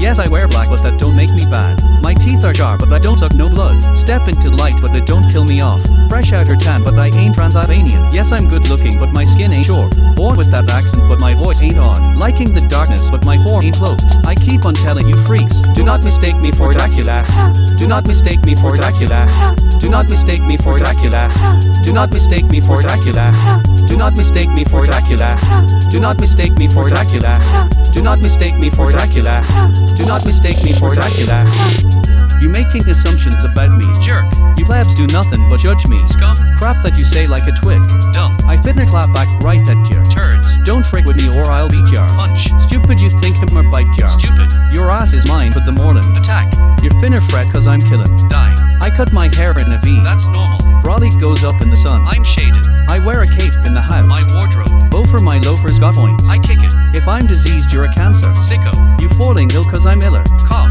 Yes, I wear black, but that don't make me bad. My teeth are sharp, but I don't suck no blood. Step into light, but they don't kill me off. Fresh out her tan, but I ain't Transylvanian. Yes, I'm good looking, but my skin ain't short. Born with that accent, but my voice ain't odd. Liking the darkness, but my form ain't closed. I keep on telling you freaks, not mistake me for Dracula. Do not mistake me for Dracula. Do not mistake me for Dracula. Do not mistake me for Dracula. Do not mistake me for Dracula. Do not mistake me for Dracula. Do not mistake me for Dracula. Do not mistake me for Dracula. You making assumptions about me, jerk. You plebs do nothing but judge me, scum. Crap that you say like a twit, dumb. I finna clap back right at you, turds. Don't frick with me or I'll beat ya. Punch. Stupid, you think I'm or bite ya. Stupid. Your ass is mine, but the morning. Attack. You're finna fret cause I'm killing. Die. I cut my hair in a V. That's normal. Brolly goes up in the sun. I'm shaded. I wear a cape in the house. My wardrobe. Both for my loafers got points. I kick it. If I'm diseased, you're a cancer. Sicko. You falling ill cause I'm iller. Cough.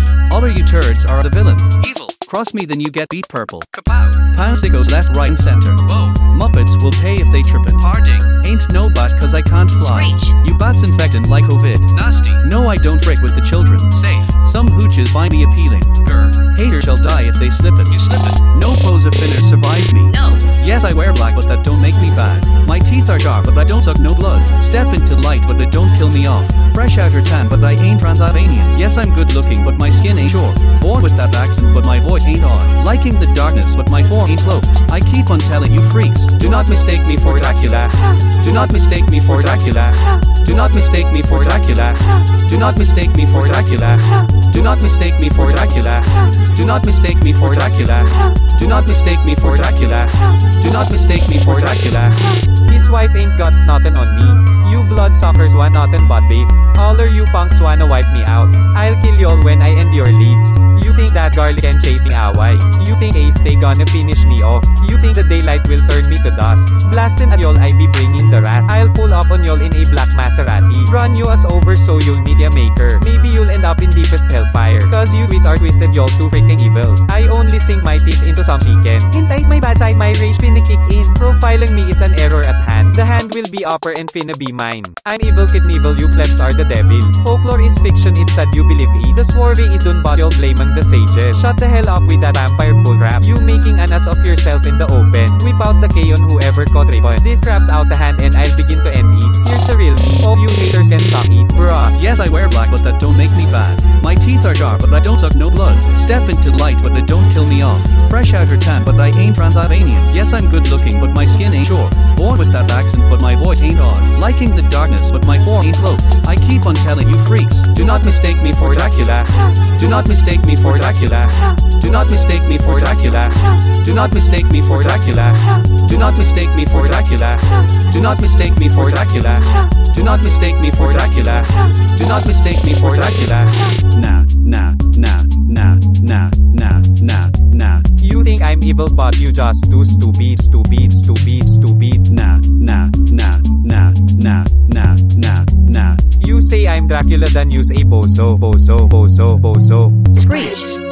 All you turds are the villain. Evil. Cross me, then you get beat purple. Kapow. Pound sickos left, right, and center. Whoa. Muppets will pay if they trippin'. Harding. Ain't no bat cause I can't fly. Screech. You bats infected like COVID. Nasty. No, I don't frick with the children. Safe. Some hooches find me appealing. Grr. Haters shall die if they slip it. You slip it. No pose of finner survive me. No. Yes, I wear black, but that don't make me bad. My teeth are sharp, but I don't suck no blood. Step into light, but they don't kill me off. Fresh out her tan, but I ain't Transylvanian. Yes, I'm good looking, but my skin ain't short. Born with that accent, but my voice ain't odd. Liking the darkness, but my form ain't cloaked. I keep on telling you freaks, do not mistake me for Dracula. Do not mistake me for Dracula. Do not mistake me for Dracula. Do not mistake me for Dracula. Do not mistake me for Dracula. Do not mistake me for Dracula. Do not mistake me for Dracula. Do not mistake me for Dracula. His wife ain't got nothing on me. Bloodsuckers want nothing but beef. All of you punks wanna wipe me out. I'll kill y'all when I end your leaves. You think that garlic and chasing away? You think ace they gonna finish me off? You think the daylight will turn me to dust? Blasting at y'all I be bringing the rat. I'll pull up on y'all in a black Maserati. Run you as over so you'll media maker. Maybe you'll end up in deepest hellfire. Cause you tweets are twisted y'all too freaking evil. I only sink my teeth into some chicken. Entice my bad side, my rage finna kick in. Profiling me is an error at hand. The hand will be upper and finna be mine. I'm evil Knievel, you plebs are the devil. Folklore is fiction, it's sad you believe it. The swarthy is done but you'll the sages. Shut the hell up with that vampire bull rap. You making an ass of yourself in the open. Whip out the K on whoever caught ribbon. This raps out the hand and I'll begin to end it. Here's the real me. All you haters can suck it. Bruh. Yes, I wear black, but that don't make me bad. My teeth are sharp, but I don't suck no blood. Step into light, but they don't kill me off. Fresh out her tan, but I ain't Transylvanian. Yes, I'm good looking, but my skin ain't short. Born with that accent, but my voice ain't odd. Liking the darkness, but my form ain't cloaked. I keep on telling you freaks, do not mistake me for Dracula. Do not mistake me for Dracula. Do not mistake me for Dracula. Do not mistake me for Dracula. Do not mistake me for Dracula. Do not mistake me for Dracula. Do not mistake me for Dracula. Do not mistake me for Dracula. Nah, nah, nah, nah, nah, nah, nah, nah. You think I'm evil but you just too stupid, stupid, stupid, stupid. Nah, nah, nah, nah, nah, nah, nah, nah. You say I'm Dracula then use a bozo, bozo, bozo, bozo. Screech.